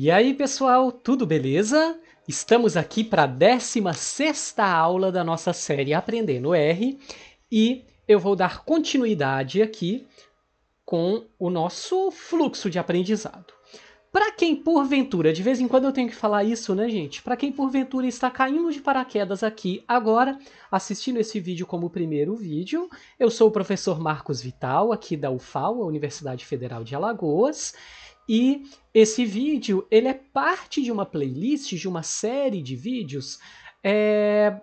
E aí, pessoal, tudo beleza? Estamos aqui para a 16 aula da nossa série Aprendendo R e eu vou dar continuidade aqui com o nosso fluxo de aprendizado. Para quem porventura, de vez em quando eu tenho que falar isso, né, gente? Para quem porventura está caindo de paraquedas aqui agora, assistindo esse vídeo como primeiro vídeo, eu sou o professor Marcos Vital, aqui da UFAL, a Universidade Federal de Alagoas, e esse vídeo ele é parte de uma playlist, de uma série de vídeos é,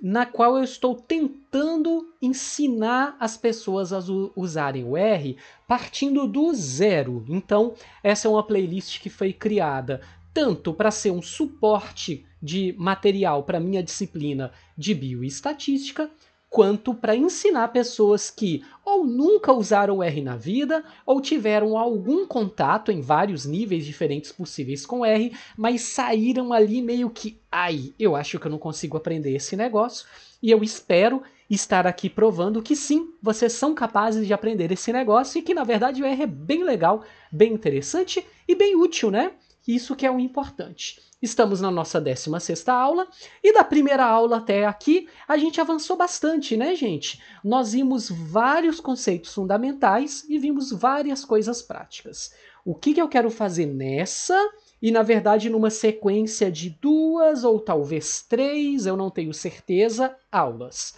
na qual eu estou tentando ensinar as pessoas a usarem o R partindo do zero. Então, essa é uma playlist que foi criada tanto para ser um suporte de material para minha disciplina de bioestatística, quanto para ensinar pessoas que ou nunca usaram R na vida ou tiveram algum contato em vários níveis diferentes possíveis com R, mas saíram ali meio que, ai, eu acho que eu não consigo aprender esse negócio e eu espero estar aqui provando que sim, vocês são capazes de aprender esse negócio e que na verdade o R é bem legal, bem interessante e bem útil, né? Isso que é o importante. Estamos na nossa 16ª aula e da primeira aula até aqui a gente avançou bastante, né, gente? Nós vimos vários conceitos fundamentais e vimos várias coisas práticas. O que, que eu quero fazer nessa e, na verdade, numa sequência de duas ou talvez três, eu não tenho certeza, aulas?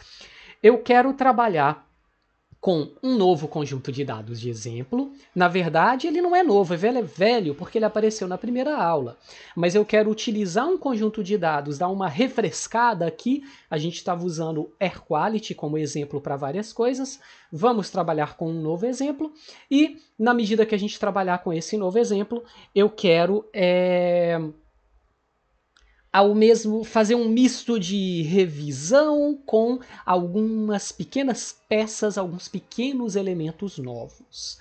Eu quero trabalhar com um novo conjunto de dados de exemplo. Na verdade, ele não é novo, é velho, é velho porque ele apareceu na primeira aula. Mas eu quero utilizar um conjunto de dados, dar uma refrescada aqui. A gente estava usando Air Quality como exemplo para várias coisas. Vamos trabalhar com um novo exemplo. E, na medida que a gente trabalhar com esse novo exemplo, eu quero... É ao mesmo fazer um misto de revisão com algumas pequenas peças, alguns pequenos elementos novos.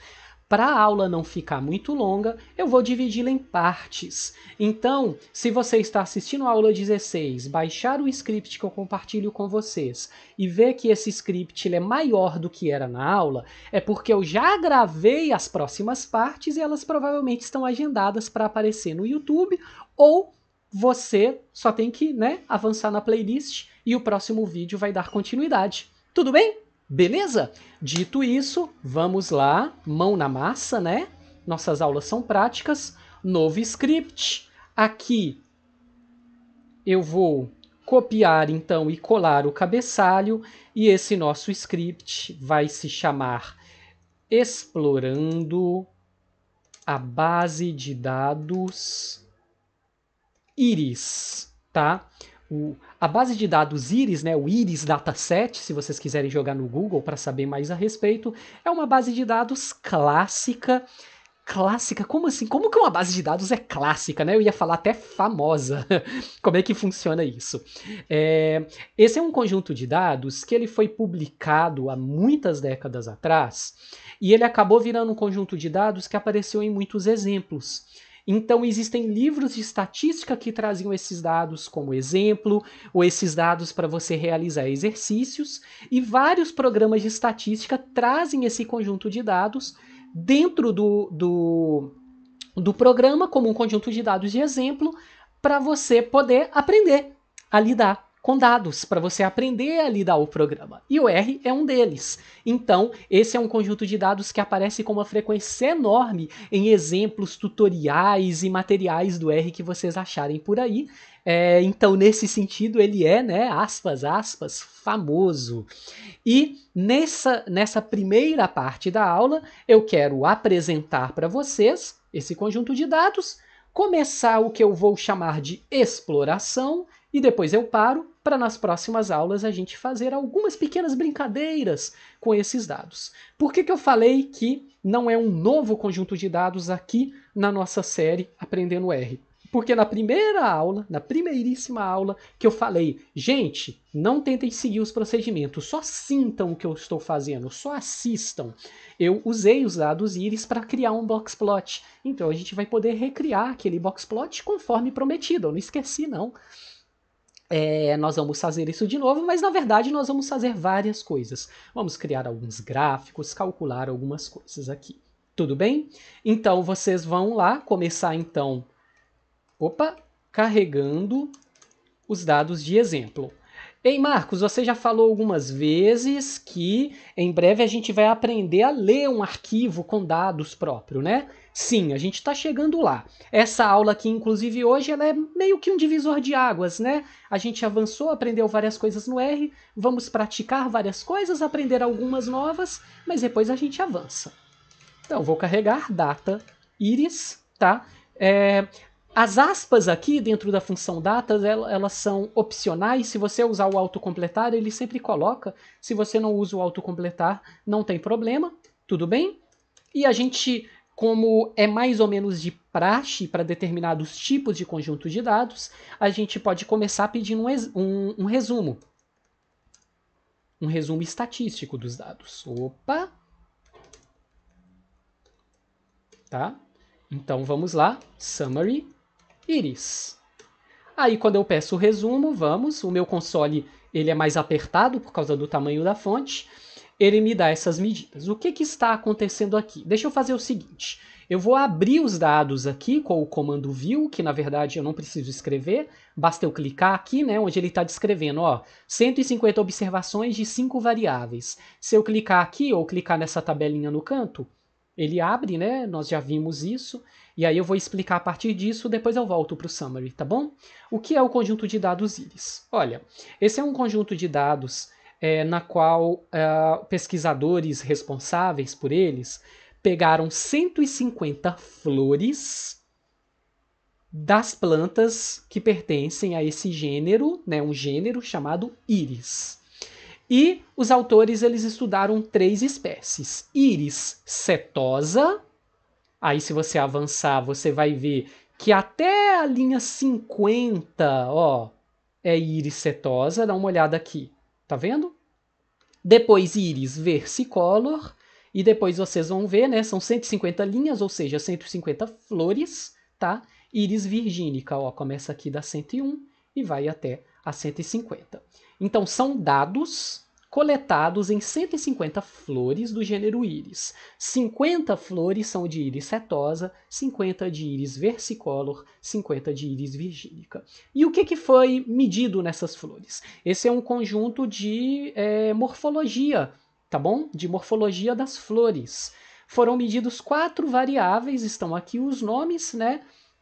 Para a aula não ficar muito longa, eu vou dividi-la em partes. Então, se você está assistindo a aula 16, baixar o script que eu compartilho com vocês e ver que esse script é maior do que era na aula, é porque eu já gravei as próximas partes e elas provavelmente estão agendadas para aparecer no YouTube ou você só tem que né, avançar na playlist e o próximo vídeo vai dar continuidade. Tudo bem? Beleza? Dito isso, vamos lá, mão na massa, né? Nossas aulas são práticas. Novo script. Aqui eu vou copiar então e colar o cabeçalho e esse nosso script vai se chamar Explorando a base de dados Iris, tá? O, a base de dados Iris, né, o Iris Dataset, se vocês quiserem jogar no Google para saber mais a respeito, é uma base de dados clássica. Clássica? Como assim? Como que uma base de dados é clássica, né? Eu ia falar até famosa. Como é que funciona isso? É, esse é um conjunto de dados que ele foi publicado há muitas décadas atrás e ele acabou virando um conjunto de dados que apareceu em muitos exemplos. Então, existem livros de estatística que traziam esses dados como exemplo, ou esses dados para você realizar exercícios, e vários programas de estatística trazem esse conjunto de dados dentro do, do, do programa, como um conjunto de dados de exemplo, para você poder aprender a lidar com dados para você aprender a lidar o programa. E o R é um deles. Então, esse é um conjunto de dados que aparece com uma frequência enorme em exemplos, tutoriais e materiais do R que vocês acharem por aí. É, então, nesse sentido, ele é, né, aspas, aspas, famoso. E nessa, nessa primeira parte da aula, eu quero apresentar para vocês esse conjunto de dados, começar o que eu vou chamar de exploração e depois eu paro para nas próximas aulas a gente fazer algumas pequenas brincadeiras com esses dados. Por que, que eu falei que não é um novo conjunto de dados aqui na nossa série Aprendendo R? Porque na primeira aula, na primeiríssima aula, que eu falei, gente, não tentem seguir os procedimentos, só sintam o que eu estou fazendo, só assistam. Eu usei os dados íris para criar um boxplot. Então a gente vai poder recriar aquele boxplot conforme prometido. Eu não esqueci, não. É, nós vamos fazer isso de novo, mas na verdade nós vamos fazer várias coisas. Vamos criar alguns gráficos, calcular algumas coisas aqui. Tudo bem? Então vocês vão lá começar então Opa, carregando os dados de exemplo. Ei, Marcos, você já falou algumas vezes que em breve a gente vai aprender a ler um arquivo com dados próprio, né? Sim, a gente está chegando lá. Essa aula aqui, inclusive hoje, ela é meio que um divisor de águas, né? A gente avançou, aprendeu várias coisas no R, vamos praticar várias coisas, aprender algumas novas, mas depois a gente avança. Então, vou carregar data iris, tá? É, as aspas aqui dentro da função data, elas são opcionais. Se você usar o autocompletar, ele sempre coloca. Se você não usa o autocompletar, não tem problema, tudo bem? E a gente, como é mais ou menos de praxe para determinados tipos de conjunto de dados, a gente pode começar pedindo um, um, um resumo. Um resumo estatístico dos dados. Opa! Tá? Então vamos lá, summary Iris. Aí quando eu peço o resumo, vamos, o meu console ele é mais apertado por causa do tamanho da fonte, ele me dá essas medidas. O que, que está acontecendo aqui? Deixa eu fazer o seguinte, eu vou abrir os dados aqui com o comando view, que na verdade eu não preciso escrever, basta eu clicar aqui, né, onde ele está descrevendo, ó, 150 observações de 5 variáveis. Se eu clicar aqui ou clicar nessa tabelinha no canto, ele abre, né, nós já vimos isso, e aí eu vou explicar a partir disso, depois eu volto para o summary, tá bom? O que é o conjunto de dados íris? Olha, esse é um conjunto de dados é, na qual é, pesquisadores responsáveis por eles pegaram 150 flores das plantas que pertencem a esse gênero, né, um gênero chamado íris. E os autores eles estudaram três espécies: íris setosa, Aí, se você avançar, você vai ver que até a linha 50, ó, é íris setosa. Dá uma olhada aqui. Tá vendo? Depois íris versicolor. E depois vocês vão ver, né? São 150 linhas, ou seja, 150 flores, tá? Íris virgínica, ó, começa aqui da 101 e vai até a 150. Então, são dados coletados em 150 flores do gênero íris. 50 flores são de íris setosa, 50 de íris versicolor, 50 de íris virgínica. E o que, que foi medido nessas flores? Esse é um conjunto de é, morfologia, tá bom? De morfologia das flores. Foram medidos quatro variáveis, estão aqui os nomes, né?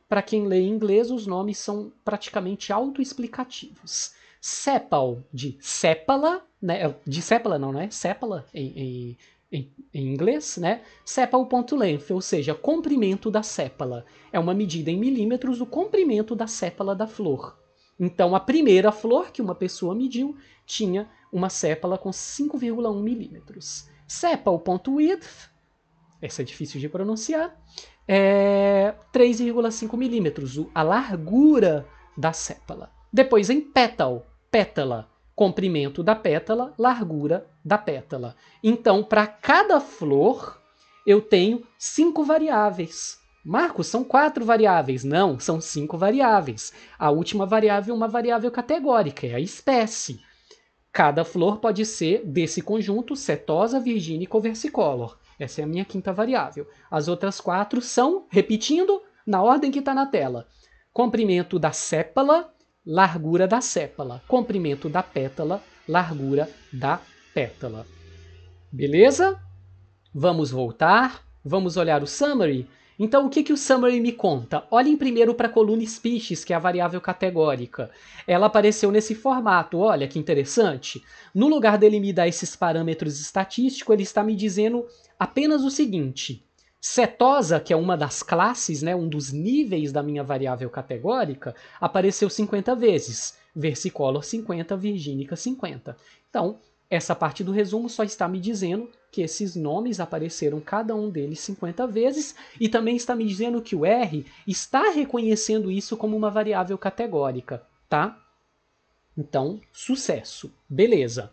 Para quem lê em inglês, os nomes são praticamente autoexplicativos. Sepal, de sépala, né? De sépala não, né? Sépala em, em, em, inglês, né? Sepal.length, ou seja, comprimento da sépala. É uma medida em milímetros do comprimento da sépala da flor. Então, a primeira flor que uma pessoa mediu tinha uma sépala com 5,1 milímetros. Sepal.width, essa é difícil de pronunciar, é 3,5 milímetros, a largura da sépala. Depois em pétal, pétala, comprimento da pétala, largura da pétala. Então, para cada flor, eu tenho cinco variáveis. Marcos, são quatro variáveis. Não, são cinco variáveis. A última variável é uma variável categórica, é a espécie. Cada flor pode ser desse conjunto setosa, virgínica ou versicolor. Essa é a minha quinta variável. As outras quatro são, repetindo, na ordem que está na tela. Comprimento da sépala, largura da sépala, comprimento da pétala, largura da pétala. Beleza? Vamos voltar, vamos olhar o summary. Então, o que, que o summary me conta? Olhem primeiro para a coluna species, que é a variável categórica. Ela apareceu nesse formato, olha que interessante. No lugar dele me dar esses parâmetros estatísticos, ele está me dizendo apenas o seguinte: Setosa, que é uma das classes, né, um dos níveis da minha variável categórica, apareceu 50 vezes. Versicolor 50, virgínica 50. Então, essa parte do resumo só está me dizendo que esses nomes apareceram cada um deles 50 vezes e também está me dizendo que o R está reconhecendo isso como uma variável categórica, tá? Então, sucesso. Beleza.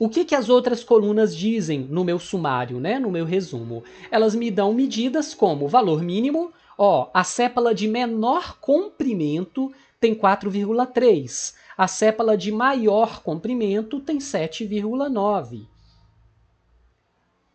O que, que as outras colunas dizem no meu sumário, né, no meu resumo? Elas me dão medidas como valor mínimo, ó, a sépala de menor comprimento tem 4,3, a sépala de maior comprimento tem 7,9.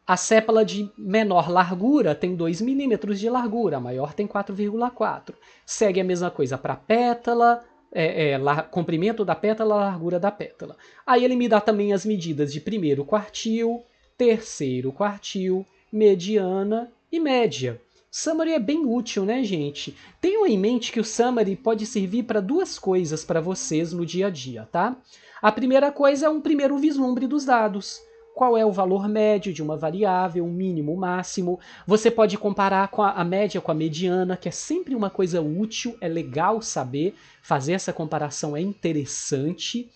A sépala de menor largura tem 2 milímetros de largura, a maior tem 4,4. Segue a mesma coisa para pétala, é, é, comprimento da pétala, largura da pétala. Aí ele me dá também as medidas de primeiro quartil, terceiro quartil, mediana e média. Summary é bem útil, né, gente? Tenham em mente que o summary pode servir para duas coisas para vocês no dia a dia, tá? A primeira coisa é um primeiro vislumbre dos dados qual é o valor médio de uma variável, mínimo, máximo. Você pode comparar com a, a, média com a mediana, que é sempre uma coisa útil, é legal saber, fazer essa comparação é interessante.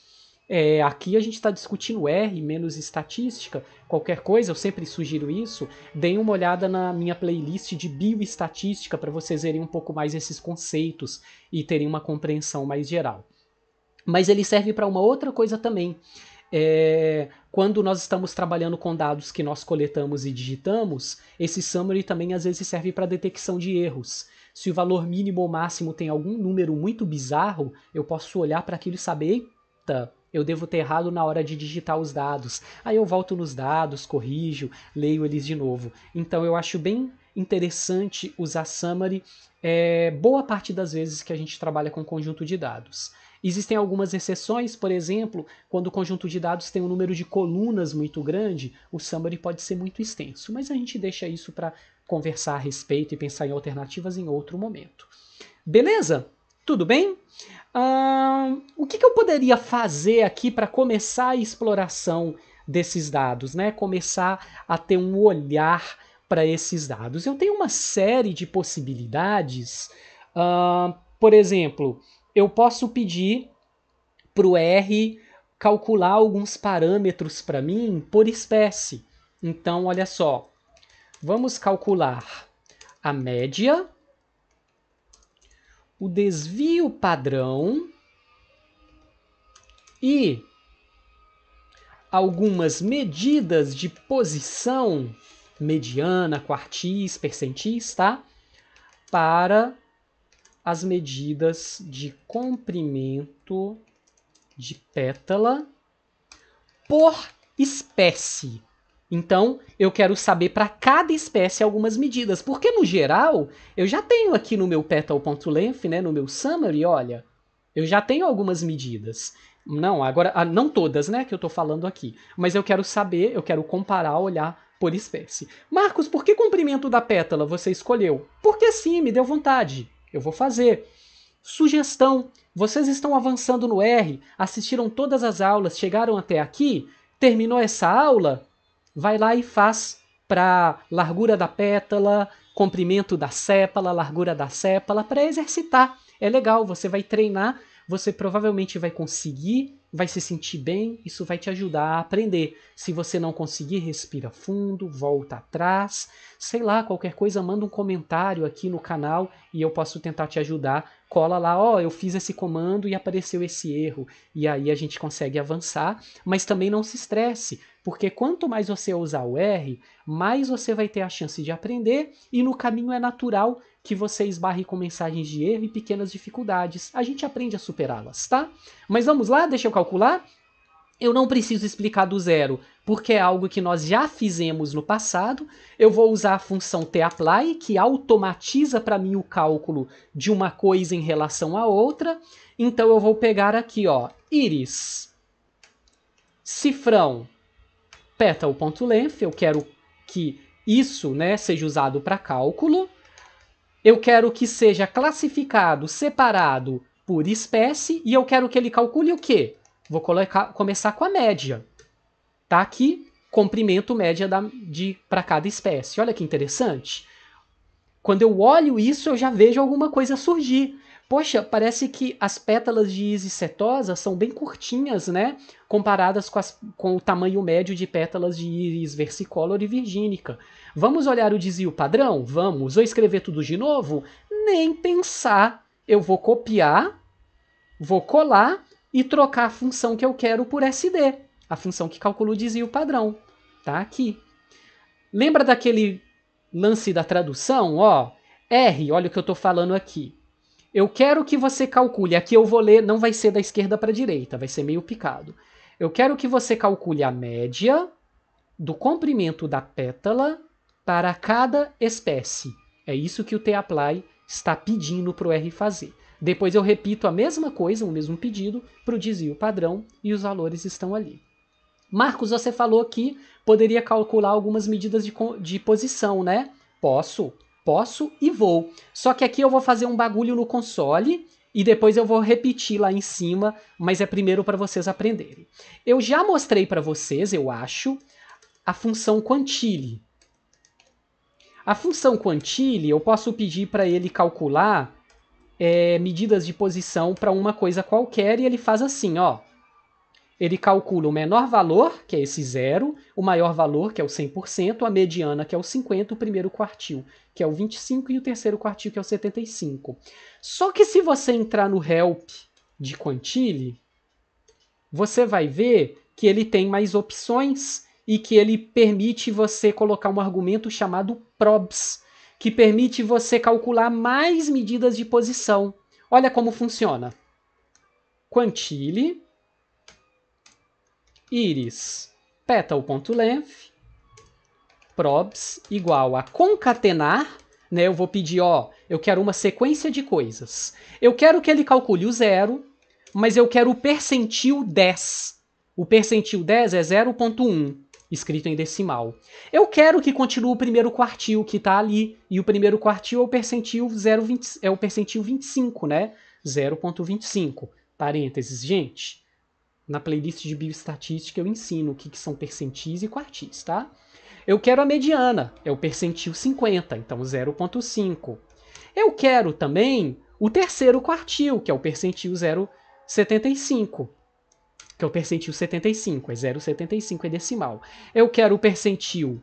É, aqui a gente está discutindo R menos estatística. Qualquer coisa, eu sempre sugiro isso. Deem uma olhada na minha playlist de bioestatística para vocês verem um pouco mais esses conceitos e terem uma compreensão mais geral. Mas ele serve para uma outra coisa também é, quando nós estamos trabalhando com dados que nós coletamos e digitamos, esse summary também às vezes serve para detecção de erros. Se o valor mínimo ou máximo tem algum número muito bizarro, eu posso olhar para aquilo e saber, eita, eu devo ter errado na hora de digitar os dados. Aí eu volto nos dados, corrijo, leio eles de novo. Então eu acho bem interessante usar summary é, boa parte das vezes que a gente trabalha com conjunto de dados. Existem algumas exceções, por exemplo, quando o conjunto de dados tem um número de colunas muito grande, o summary pode ser muito extenso, mas a gente deixa isso para conversar a respeito e pensar em alternativas em outro momento. Beleza? Tudo bem? Uh, o que, que, eu poderia fazer aqui para começar a exploração desses dados, né? Começar a ter um olhar para esses dados. Eu tenho uma série de possibilidades. Uh, por exemplo, eu posso pedir para o R calcular alguns parâmetros para mim por espécie. Então, olha só, vamos calcular a média, o desvio padrão e algumas medidas de posição mediana, quartis, percentis, tá? Para as medidas de comprimento de pétala por espécie. Então, eu quero saber para cada espécie algumas medidas, porque no geral, eu já tenho aqui no meu petal.length, né, no meu summary, olha, eu já tenho algumas medidas. Não, agora, ah, não todas, né, que eu estou falando aqui, mas eu quero saber, eu quero comparar, olhar por espécie. Marcos, por que comprimento da pétala você escolheu? Porque sim, me deu vontade. Eu vou fazer. Sugestão: vocês estão avançando no R, assistiram todas as aulas, chegaram até aqui, terminou essa aula, vai lá e faz para largura da pétala, comprimento da sépala, largura da sépala, para exercitar. É legal, você vai treinar, você provavelmente vai conseguir vai se sentir bem, isso vai te ajudar a aprender. Se você não conseguir, respira fundo, volta atrás, sei lá, qualquer coisa, manda um comentário aqui no canal e eu posso tentar te ajudar. Cola lá, ó, oh, eu fiz esse comando e apareceu esse erro. E aí a gente consegue avançar, mas também não se estresse, porque quanto mais você usar o R, mais você vai ter a chance de aprender e no caminho é natural que você esbarre com mensagens de erro e pequenas dificuldades. A gente aprende a superá-las, tá? Mas vamos lá, deixa eu calcular. Eu não preciso explicar do zero, porque é algo que nós já fizemos no passado. Eu vou usar a função tapply, que automatiza para mim o cálculo de uma coisa em relação à outra. Então eu vou pegar aqui, ó, íris, cifrão, petal.length, eu quero que isso né, seja usado para cálculo. Eu quero que seja classificado, separado por espécie e eu quero que ele calcule o quê? Vou colocar, começar com a média. Tá aqui, comprimento média da, de para cada espécie. Olha que interessante. Quando eu olho isso, eu já vejo alguma coisa surgir. Poxa, parece que as pétalas de íris setosa são bem curtinhas, né? Comparadas com, as, com, o tamanho médio de pétalas de íris versicolor e virgínica. Vamos olhar o desvio padrão? Vamos. Vou escrever tudo de novo? Nem pensar. Eu vou copiar, vou colar e trocar a função que eu quero por SD. A função que calcula o desvio padrão. Tá aqui. Lembra daquele lance da tradução? Ó, R, olha o que eu estou falando aqui. Eu quero que você calcule, aqui eu vou ler, não vai ser da esquerda para a direita, vai ser meio picado. Eu quero que você calcule a média do comprimento da pétala para cada espécie. É isso que o tapply está pedindo para o R fazer. Depois eu repito a mesma coisa, o mesmo pedido, para o desvio padrão e os valores estão ali. Marcos, você falou que poderia calcular algumas medidas de, de posição, né? Posso, posso e vou. Só que aqui eu vou fazer um bagulho no console e depois eu vou repetir lá em cima, mas é primeiro para vocês aprenderem. Eu já mostrei para vocês, eu acho, a função quantile. A função quantile, eu posso pedir para ele calcular é, medidas de posição para uma coisa qualquer e ele faz assim, ó. Ele calcula o menor valor, que é esse zero, o maior valor, que é o 100%, a mediana, que é o 50, o primeiro quartil, que é o 25, e o terceiro quartil, que é o 75. Só que se você entrar no help de Quantile, você vai ver que ele tem mais opções e que ele permite você colocar um argumento chamado probs, que permite você calcular mais medidas de posição. Olha como funciona. Quantile, iris, petal.length, probs igual a concatenar, né? Eu vou pedir, ó, eu quero uma sequência de coisas. Eu quero que ele calcule o zero, mas eu quero o percentil 10. O percentil 10 é 0.1 escrito em decimal. Eu quero que continue o primeiro quartil que está ali, e o primeiro quartil é o percentil 0,20, é o percentil 25, né? 0.25. Parênteses, gente. Na playlist de bioestatística eu ensino o que, que são percentis e quartis, tá? Eu quero a mediana, é o percentil 50, então 0.5. Eu quero também o terceiro quartil, que é o percentil 0,75 que é o percentil 75, é 0,75 é decimal. Eu quero o percentil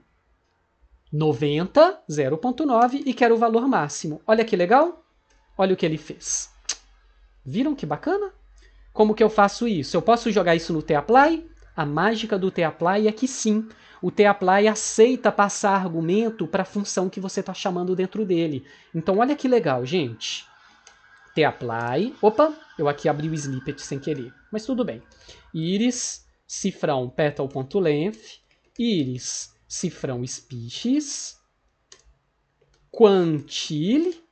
90, 0,9 e quero o valor máximo. Olha que legal? Olha o que ele fez. Viram que bacana? Como que eu faço isso? Eu posso jogar isso no tapply? A mágica do tapply é que sim, o tapply aceita passar argumento para a função que você está chamando dentro dele. Então olha que legal, gente tapply. Opa, eu aqui abri o snippet sem querer, mas tudo bem. Iris, cifrão petal.length, iris, cifrão species, quantile.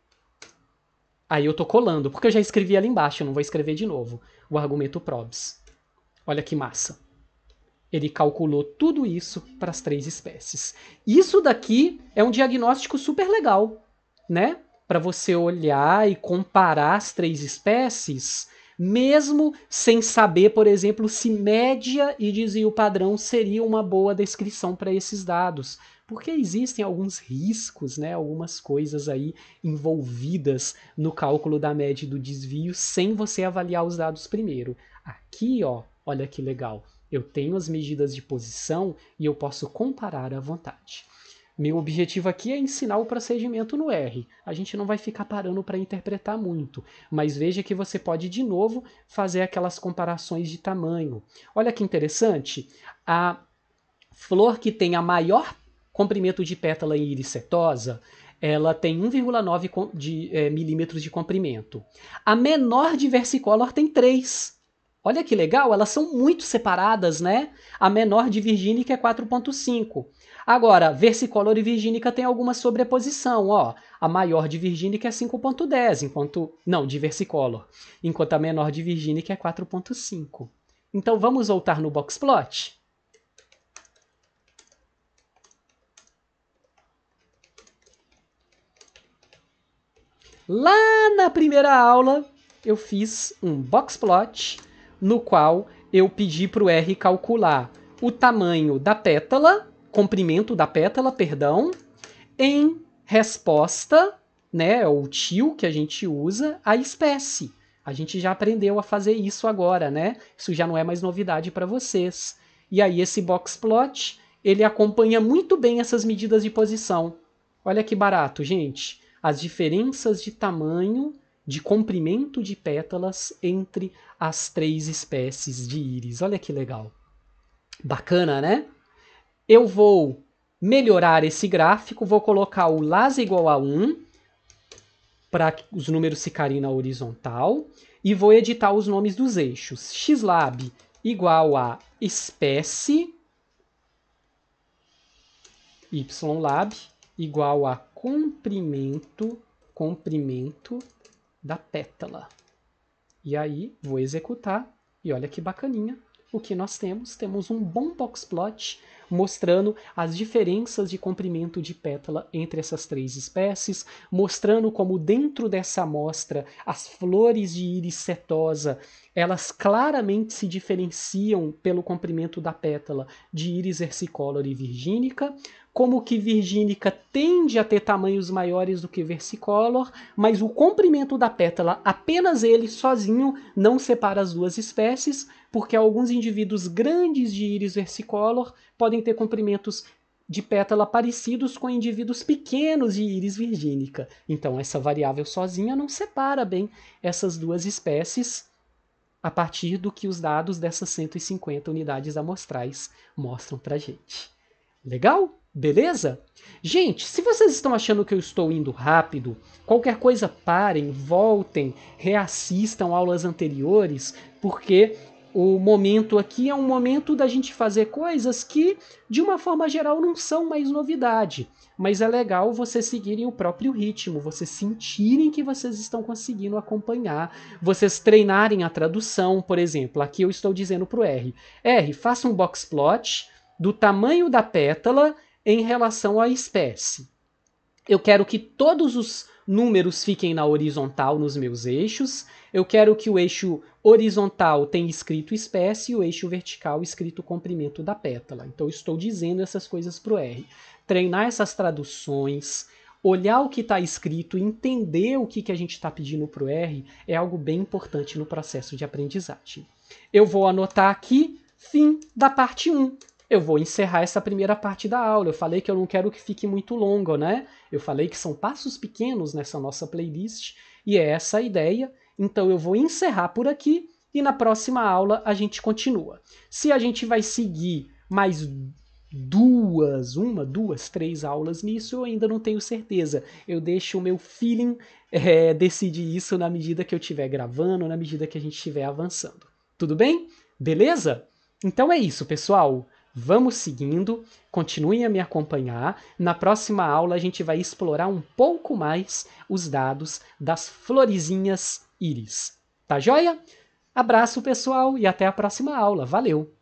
Aí eu tô colando, porque eu já escrevi ali embaixo, eu não vou escrever de novo. O argumento probs. Olha que massa. Ele calculou tudo isso para as três espécies. Isso daqui é um diagnóstico super legal, né? para você olhar e comparar as três espécies, mesmo sem saber, por exemplo, se média e desvio padrão seria uma boa descrição para esses dados. Porque existem alguns riscos, né, algumas coisas aí envolvidas no cálculo da média e do desvio sem você avaliar os dados primeiro. Aqui, ó, olha que legal. Eu tenho as medidas de posição e eu posso comparar à vontade. Meu objetivo aqui é ensinar o procedimento no R. A gente não vai ficar parando para interpretar muito, mas veja que você pode de novo fazer aquelas comparações de tamanho. Olha que interessante, a flor que tem a maior comprimento de pétala em íris setosa, ela tem 1,9 de, é, milímetros de comprimento. A menor de versicolor tem 3. Olha que legal, elas são muito separadas, né? A menor de Virginia é 4,5. Agora, versicolor e virgínica tem alguma sobreposição, ó. A maior de virgínica é 5.10, enquanto não, de versicolor, enquanto a menor de virgínica é 4.5. Então vamos voltar no boxplot. Lá na primeira aula eu fiz um boxplot no qual eu pedi para o R calcular o tamanho da pétala comprimento da pétala, perdão, em resposta, né, o tio que a gente usa, à espécie. A gente já aprendeu a fazer isso agora, né? Isso já não é mais novidade para vocês. E aí esse box plot, ele acompanha muito bem essas medidas de posição. Olha que barato, gente. As diferenças de tamanho, de comprimento de pétalas entre as três espécies de íris. Olha que legal. Bacana, né? eu vou melhorar esse gráfico, vou colocar o las igual a 1 para os números ficarem na horizontal e vou editar os nomes dos eixos. xlab igual a espécie ylab igual a comprimento, comprimento da pétala. E aí vou executar e olha que bacaninha o que nós temos. Temos um bom boxplot mostrando as diferenças de comprimento de pétala entre essas três espécies, mostrando como dentro dessa amostra as flores de íris setosa elas claramente se diferenciam pelo comprimento da pétala de íris versicolor e virgínica, como que virgínica tende a ter tamanhos maiores do que versicolor, mas o comprimento da pétala, apenas ele sozinho, não separa as duas espécies, porque alguns indivíduos grandes de íris versicolor podem ter comprimentos de pétala parecidos com indivíduos pequenos de íris virgínica. Então, essa variável sozinha não separa bem essas duas espécies a partir do que os dados dessas 150 unidades amostrais mostram para gente. Legal? Beleza? Gente, se vocês estão achando que eu estou indo rápido, qualquer coisa parem, voltem, reassistam aulas anteriores, porque o momento aqui é um momento da gente fazer coisas que, de uma forma geral, não são mais novidade. Mas é legal vocês seguirem o próprio ritmo, vocês sentirem que vocês estão conseguindo acompanhar, vocês treinarem a tradução, por exemplo. Aqui eu estou dizendo para o R: R, faça um box plot do tamanho da pétala em relação à espécie. Eu quero que todos os números fiquem na horizontal nos meus eixos. Eu quero que o eixo horizontal tenha escrito espécie e o eixo vertical escrito comprimento da pétala. Então, estou dizendo essas coisas para o R. Treinar essas traduções, olhar o que está escrito, entender o que, que a gente está pedindo para o R é algo bem importante no processo de aprendizagem. Eu vou anotar aqui fim da parte 1 eu vou encerrar essa primeira parte da aula. Eu falei que eu não quero que fique muito longo, né? Eu falei que são passos pequenos nessa nossa playlist e é essa a ideia. Então eu vou encerrar por aqui e na próxima aula a gente continua. Se a gente vai seguir mais duas, uma, duas, três aulas nisso, eu ainda não tenho certeza. Eu deixo o meu feeling é, decidir isso na medida que eu estiver gravando, na medida que a gente estiver avançando. Tudo bem? Beleza? Então é isso, pessoal. Vamos seguindo, continuem a me acompanhar. Na próxima aula a gente vai explorar um pouco mais os dados das florezinhas íris. Tá joia? Abraço, pessoal, e até a próxima aula. Valeu!